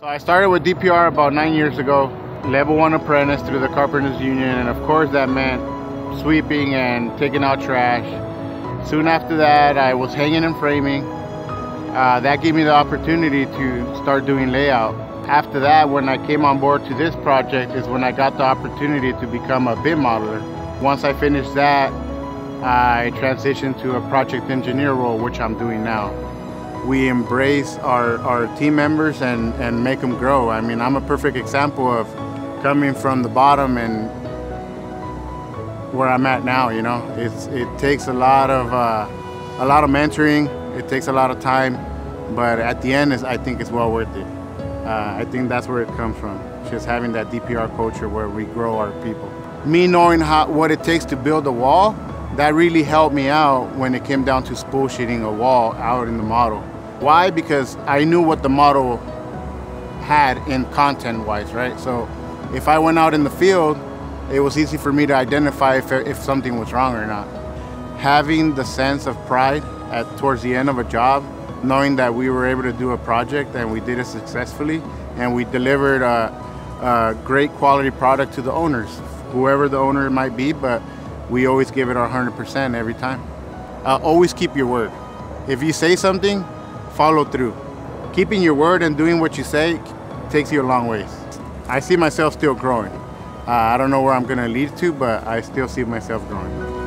So I started with DPR about nine years ago, level one apprentice through the Carpenters Union, and of course that meant sweeping and taking out trash. Soon after that, I was hanging and framing. Uh, that gave me the opportunity to start doing layout. After that, when I came on board to this project, is when I got the opportunity to become a BIM modeler. Once I finished that, I transitioned to a project engineer role, which I'm doing now we embrace our, our team members and, and make them grow. I mean, I'm a perfect example of coming from the bottom and where I'm at now, you know. It's, it takes a lot of, uh, a lot of mentoring, it takes a lot of time, but at the end, I think it's well worth it. Uh, I think that's where it comes from, just having that DPR culture where we grow our people. Me knowing how, what it takes to build a wall, that really helped me out when it came down to spool sheeting a wall out in the model. Why? Because I knew what the model had in content wise, right? So if I went out in the field, it was easy for me to identify if, if something was wrong or not. Having the sense of pride at towards the end of a job, knowing that we were able to do a project and we did it successfully and we delivered a, a great quality product to the owners, whoever the owner might be, but we always give it our 100% every time. Uh, always keep your word. If you say something, follow through. Keeping your word and doing what you say takes you a long ways. I see myself still growing. Uh, I don't know where I'm going to lead to, but I still see myself growing.